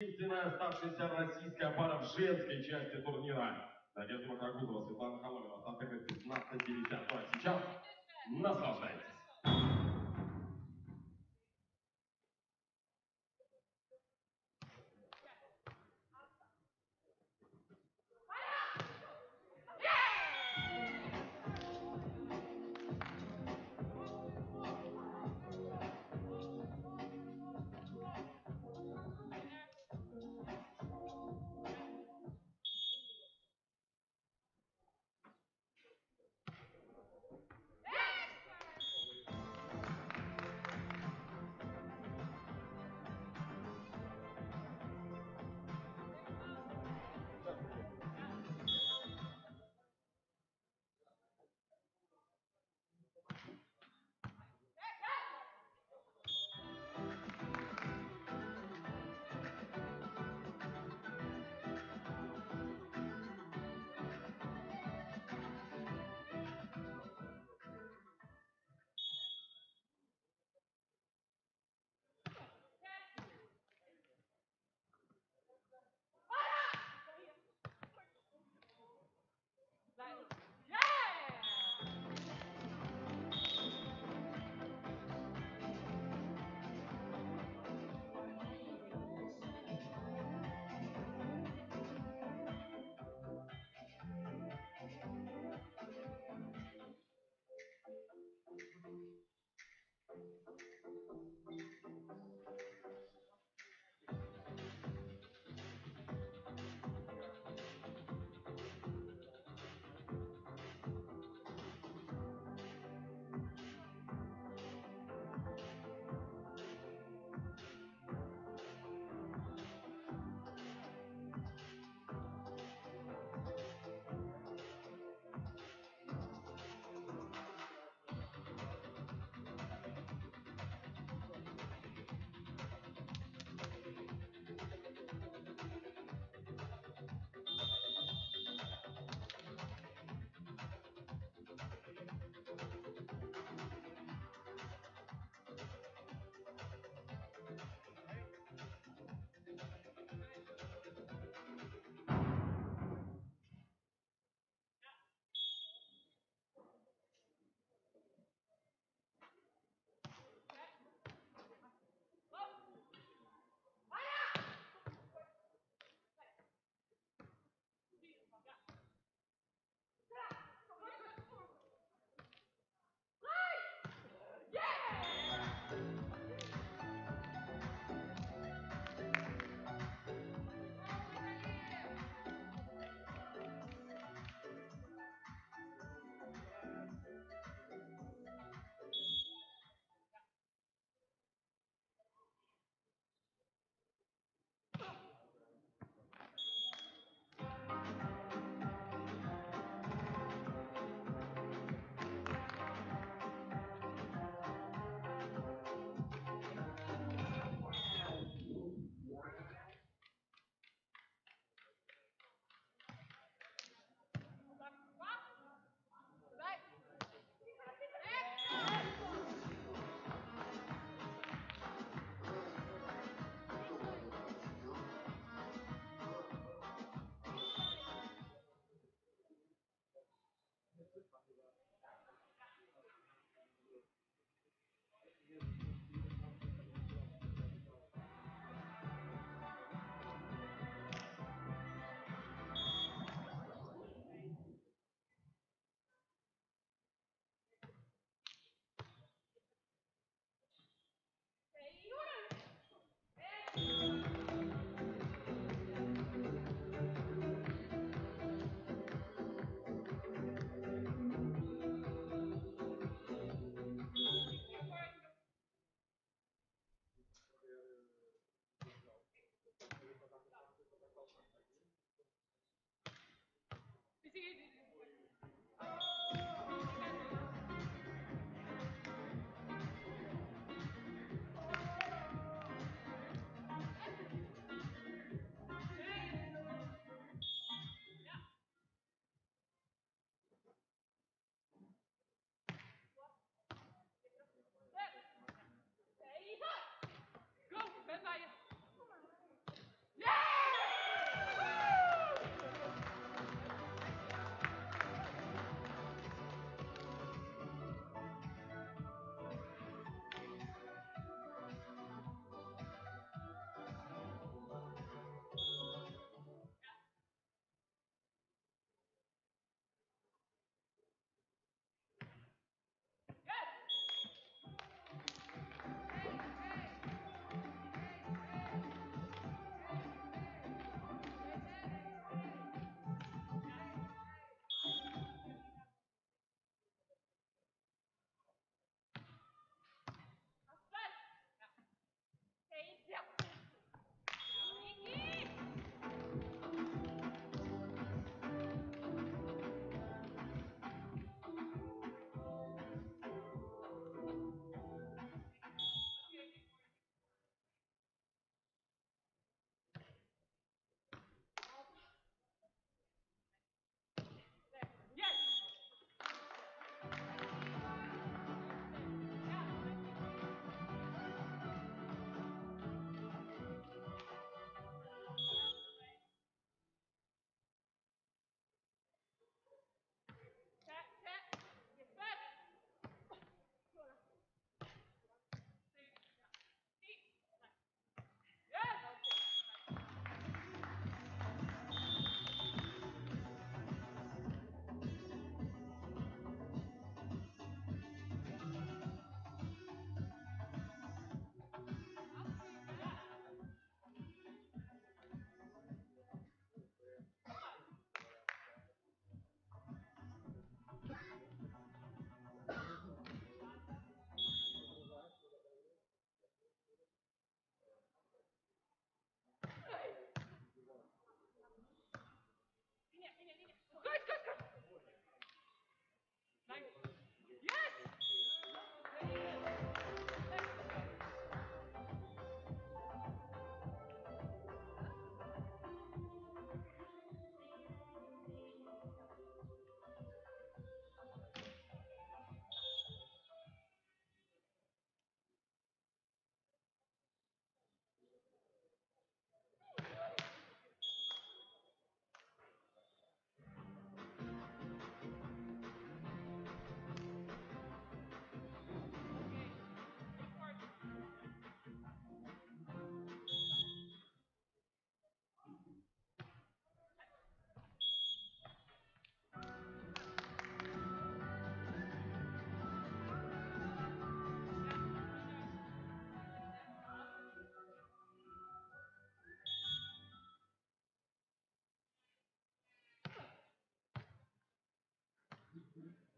Единственная оставшаяся российская пара в женской части турнира. Надежда Макрагузова, Светлана Холомина. Остаток 15-10. А сейчас наслаждайтесь.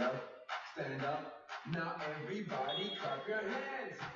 up, stand up. Now everybody clap your hands.